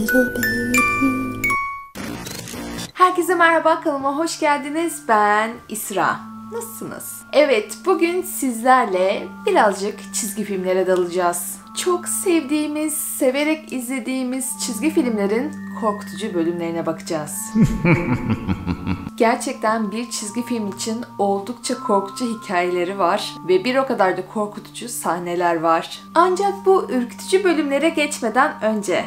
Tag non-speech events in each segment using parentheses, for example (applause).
little baby. Herkese merhaba, kanalıma hoş geldiniz. Ben İsra. Nasılsınız? Evet, bugün sizlerle birazcık çizgi filmlere dalacağız. Çok sevdiğimiz, severek izlediğimiz çizgi filmlerin korkutucu bölümlerine bakacağız. (laughs) Gerçekten bir çizgi film için oldukça korkutucu hikayeleri var ve bir o kadar da korkutucu sahneler var. Ancak bu ürkütücü bölümlere geçmeden önce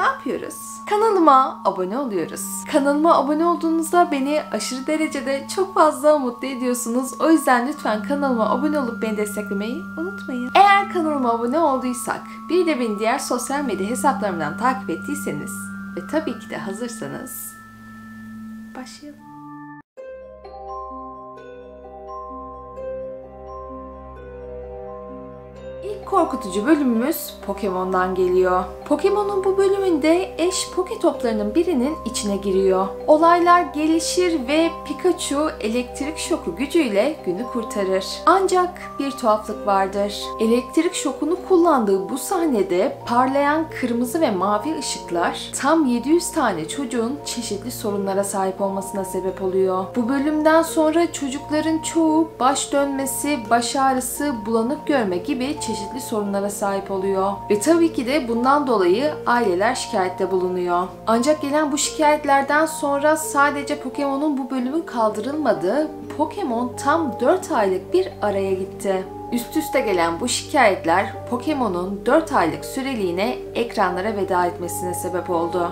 ne yapıyoruz? Kanalıma abone oluyoruz. Kanalıma abone olduğunuzda beni aşırı derecede çok fazla mutlu ediyorsunuz. O yüzden lütfen kanalıma abone olup beni desteklemeyi unutmayın. Eğer kanalıma abone olduysak, bir de beni diğer sosyal medya hesaplarımdan takip ettiyseniz ve tabii ki de hazırsanız başlayalım. Korkutucu bölümümüz Pokemon'dan geliyor. Pokemon'un bu bölümünde eş poke toplarının birinin içine giriyor. Olaylar gelişir ve Pikachu elektrik şoku gücüyle günü kurtarır. Ancak bir tuhaflık vardır. Elektrik şokunu kullandığı bu sahnede parlayan kırmızı ve mavi ışıklar tam 700 tane çocuğun çeşitli sorunlara sahip olmasına sebep oluyor. Bu bölümden sonra çocukların çoğu baş dönmesi, baş ağrısı, bulanık görme gibi çeşitli sorunlara sahip oluyor. Ve tabii ki de bundan dolayı aileler şikayette bulunuyor. Ancak gelen bu şikayetlerden sonra sadece Pokemon'un bu bölümün kaldırılmadığı, Pokemon tam 4 aylık bir araya gitti. Üst üste gelen bu şikayetler Pokemon'un 4 aylık süreliğine ekranlara veda etmesine sebep oldu.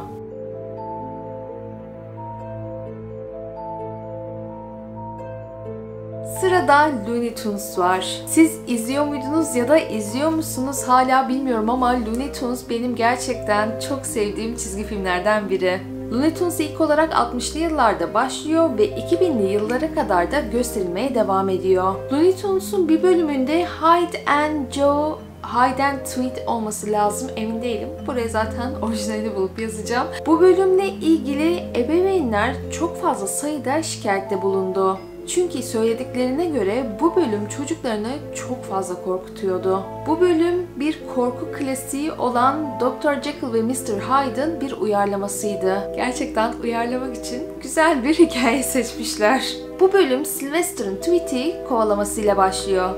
Sırada Looney Tunes var. Siz izliyor muydunuz ya da izliyor musunuz hala bilmiyorum ama Looney Tunes benim gerçekten çok sevdiğim çizgi filmlerden biri. Looney Tunes ilk olarak 60'lı yıllarda başlıyor ve 2000'li yıllara kadar da gösterilmeye devam ediyor. Looney Tunes'un bir bölümünde Hyde and Joe Hide and Tweet olması lazım emin değilim. Buraya zaten (laughs) orijinalini bulup yazacağım. Bu bölümle ilgili ebeveynler çok fazla sayıda şikayette bulundu. Çünkü söylediklerine göre bu bölüm çocuklarını çok fazla korkutuyordu. Bu bölüm bir korku klasiği olan Dr. Jekyll ve Mr. Hyde'ın bir uyarlamasıydı. Gerçekten uyarlamak için güzel bir (laughs) hikaye seçmişler. Bu bölüm Sylvester'ın Tweety kovalamasıyla başlıyor.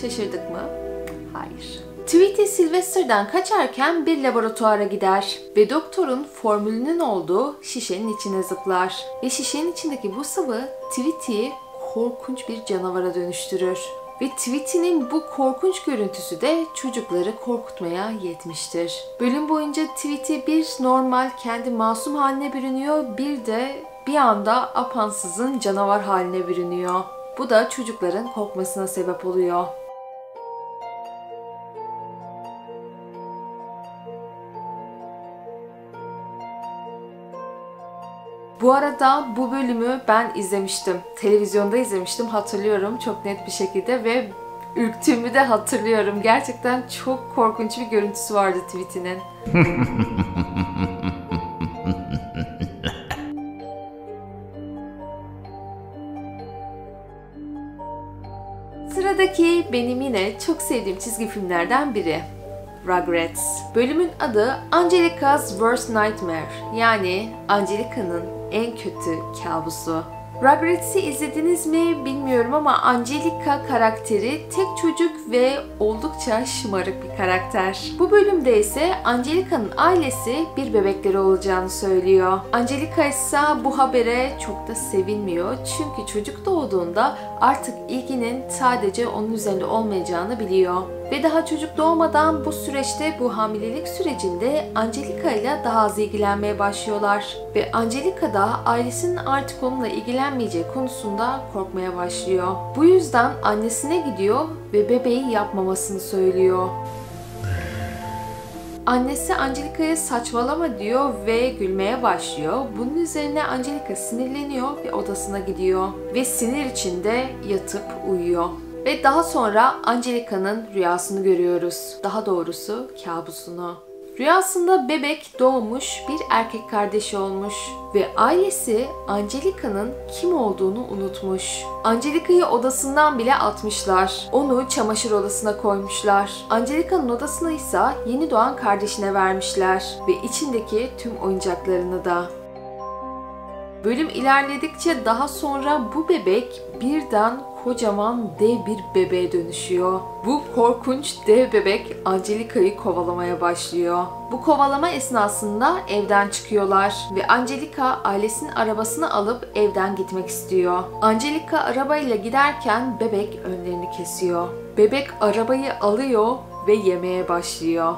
Şaşırdık mı? Hayır. Tweety Sylvester'dan kaçarken bir laboratuvara gider ve doktorun formülünün olduğu şişenin içine zıplar. Ve şişenin içindeki bu sıvı Tweety'yi korkunç bir canavara dönüştürür. Ve Tweety'nin bu korkunç görüntüsü de çocukları korkutmaya yetmiştir. Bölüm boyunca Tweety bir normal kendi masum haline bürünüyor, bir de bir anda apansızın canavar haline bürünüyor. Bu da çocukların korkmasına sebep oluyor. Bu arada bu bölümü ben izlemiştim. Televizyonda izlemiştim hatırlıyorum çok net bir şekilde ve ürktüğümü de hatırlıyorum. Gerçekten çok korkunç bir görüntüsü vardı tweetinin. (laughs) Sıradaki benim yine çok sevdiğim çizgi filmlerden biri. Rugrats. Bölümün adı Angelica's Worst Nightmare yani Angelica'nın en kötü kabusu. Rugrats'i izlediniz mi bilmiyorum ama Angelica karakteri tek çocuk ve oldukça şımarık bir karakter. Bu bölümde ise Angelica'nın ailesi bir bebekleri olacağını söylüyor. Angelica ise bu habere çok da sevinmiyor çünkü çocuk doğduğunda artık ilginin sadece onun üzerinde olmayacağını biliyor. Ve daha çocuk doğmadan bu süreçte, bu hamilelik sürecinde Angelica ile daha az ilgilenmeye başlıyorlar. Ve Angelica da ailesinin artık onunla ilgilenmeyeceği konusunda korkmaya başlıyor. Bu yüzden annesine gidiyor ve bebeği yapmamasını söylüyor. Annesi Angelica'ya saçmalama diyor ve gülmeye başlıyor. Bunun üzerine Angelica sinirleniyor ve odasına gidiyor. Ve sinir içinde yatıp uyuyor. Ve daha sonra Angelica'nın rüyasını görüyoruz. Daha doğrusu kabusunu. Rüyasında bebek doğmuş, bir erkek kardeşi olmuş ve ailesi Angelica'nın kim olduğunu unutmuş. Angelica'yı odasından bile atmışlar. Onu çamaşır odasına koymuşlar. Angelica'nın odasını ise yeni doğan kardeşine vermişler ve içindeki tüm oyuncaklarını da. Bölüm ilerledikçe daha sonra bu bebek birden kocaman dev bir bebeğe dönüşüyor. Bu korkunç dev bebek Angelica'yı kovalamaya başlıyor. Bu kovalama esnasında evden çıkıyorlar ve Angelica ailesinin arabasını alıp evden gitmek istiyor. Angelica arabayla giderken bebek önlerini kesiyor. Bebek arabayı alıyor ve yemeye başlıyor.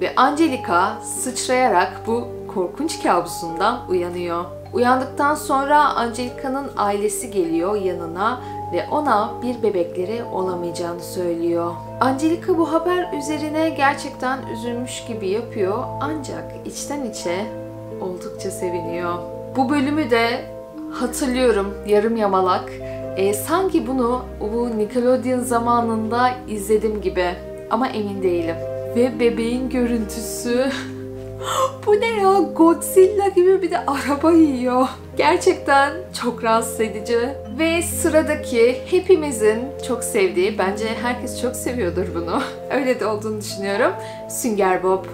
Ve Angelica sıçrayarak bu korkunç kabusundan uyanıyor. Uyandıktan sonra Angelica'nın ailesi geliyor yanına ve ona bir bebekleri olamayacağını söylüyor. Angelica bu haber üzerine gerçekten üzülmüş gibi yapıyor ancak içten içe oldukça seviniyor. Bu bölümü de hatırlıyorum yarım yamalak. E, sanki bunu bu Nickelodeon zamanında izledim gibi ama emin değilim. Ve bebeğin görüntüsü (laughs) (gasps) Bu ne ya? Godzilla gibi bir de araba yiyor. Gerçekten çok rahatsız edici. Ve sıradaki hepimizin çok sevdiği, bence herkes çok seviyordur bunu. (laughs) Öyle de olduğunu düşünüyorum. Sünger Bob.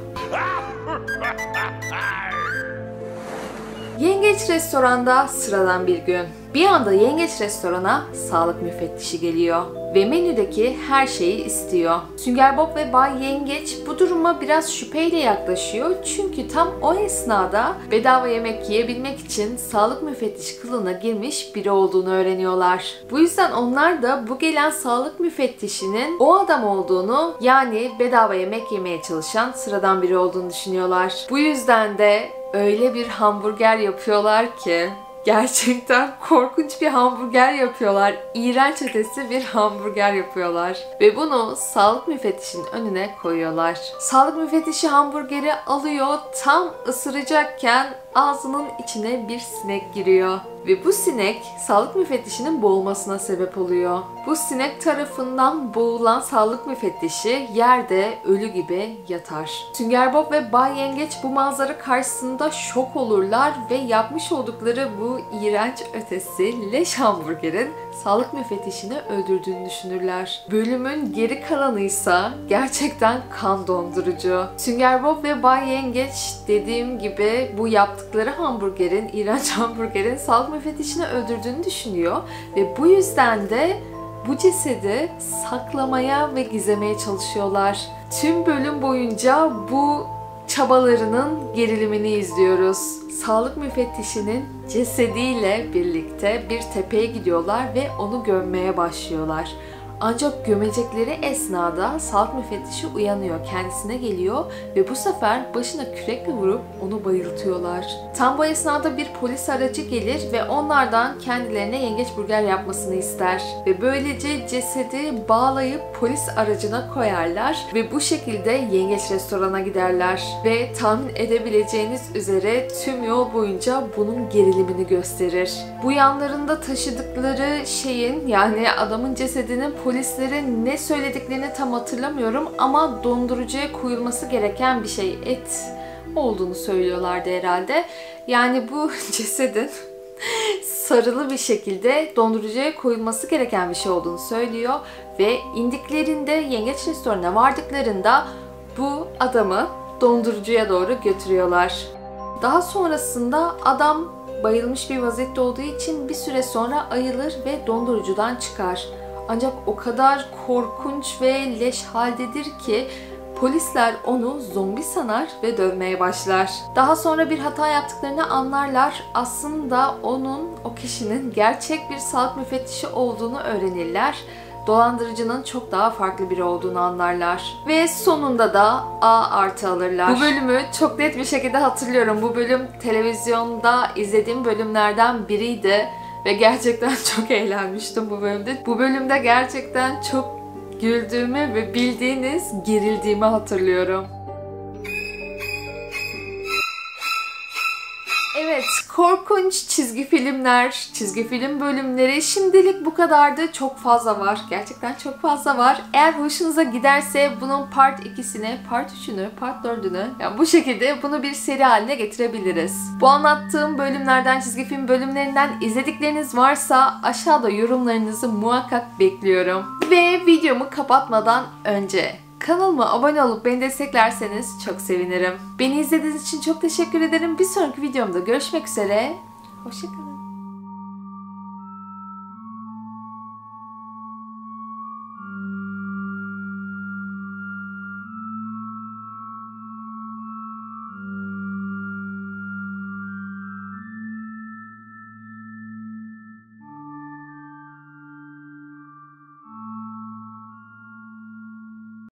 Yengeç restoranda sıradan bir gün. Bir anda yengeç restorana sağlık müfettişi geliyor ve menüdeki her şeyi istiyor. Sünger Bob ve Bay Yengeç bu duruma biraz şüpheyle yaklaşıyor çünkü tam o esnada bedava yemek yiyebilmek için sağlık müfettişi kılığına girmiş biri olduğunu öğreniyorlar. Bu yüzden onlar da bu gelen sağlık müfettişinin o adam olduğunu yani bedava yemek yemeye çalışan sıradan biri olduğunu düşünüyorlar. Bu yüzden de öyle bir hamburger yapıyorlar ki Gerçekten korkunç bir hamburger yapıyorlar. İğrenç ötesi bir hamburger yapıyorlar. Ve bunu sağlık müfettişinin önüne koyuyorlar. Sağlık müfettişi hamburgeri alıyor. Tam ısıracakken ağzının içine bir sinek giriyor. Ve bu sinek sağlık müfettişinin boğulmasına sebep oluyor. Bu sinek tarafından boğulan sağlık müfettişi yerde ölü gibi yatar. Sünger Bob ve Bay Yengeç bu manzara karşısında şok olurlar ve yapmış oldukları bu iğrenç ötesi leş hamburgerin sağlık müfettişini öldürdüğünü düşünürler. Bölümün geri kalanıysa gerçekten kan dondurucu. Sünger Bob ve Bay Yengeç dediğim gibi bu yaptıkları hamburgerin, iğrenç (laughs) hamburgerin sağlık müfettişini öldürdüğünü düşünüyor ve bu yüzden de bu cesedi saklamaya ve gizlemeye çalışıyorlar. Tüm bölüm boyunca bu çabalarının gerilimini izliyoruz. Sağlık müfettişinin cesediyle birlikte bir tepeye gidiyorlar ve onu gömmeye başlıyorlar. Ancak gömecekleri esnada sağlık müfettişi uyanıyor, kendisine geliyor ve bu sefer başına kürekle vurup onu bayıltıyorlar. Tam bu esnada bir polis aracı gelir ve onlardan kendilerine yengeç burger yapmasını ister. Ve böylece cesedi bağlayıp polis aracına koyarlar ve bu şekilde yengeç restorana giderler. Ve tahmin edebileceğiniz üzere tüm yol boyunca bunun gerilimini gösterir. Bu yanlarında taşıdıkları şeyin yani adamın cesedinin polislerin ne söylediklerini tam hatırlamıyorum ama dondurucuya koyulması gereken bir şey et olduğunu söylüyorlardı herhalde. Yani bu (laughs) cesedin sarılı bir şekilde dondurucuya koyulması gereken bir şey olduğunu söylüyor ve indiklerinde yengeç restoranına vardıklarında bu adamı dondurucuya doğru götürüyorlar. Daha sonrasında adam bayılmış bir vaziyette olduğu için bir süre sonra ayılır ve dondurucudan çıkar. Ancak o kadar korkunç ve leş haldedir ki Polisler onu zombi sanar ve dövmeye başlar. Daha sonra bir hata yaptıklarını anlarlar. Aslında onun, o kişinin gerçek bir sağlık müfettişi olduğunu öğrenirler. Dolandırıcının çok daha farklı biri olduğunu anlarlar. Ve sonunda da A artı alırlar. Bu bölümü çok net bir şekilde hatırlıyorum. Bu bölüm televizyonda izlediğim bölümlerden biriydi. Ve gerçekten (laughs) çok eğlenmiştim bu bölümde. Bu bölümde gerçekten çok güldüğümü ve bildiğiniz gerildiğimi hatırlıyorum. Korkunç çizgi filmler, çizgi film bölümleri şimdilik bu kadardı. Çok fazla var. Gerçekten çok fazla var. Eğer hoşunuza giderse bunun part 2'sini, part 3'ünü, part 4'ünü yani bu şekilde bunu bir seri haline getirebiliriz. Bu anlattığım bölümlerden, çizgi film bölümlerinden izledikleriniz varsa aşağıda yorumlarınızı muhakkak bekliyorum. Ve videomu kapatmadan önce Kanalıma abone olup beni desteklerseniz çok sevinirim. Beni izlediğiniz için çok teşekkür ederim. Bir sonraki videomda görüşmek üzere. Hoşçakalın.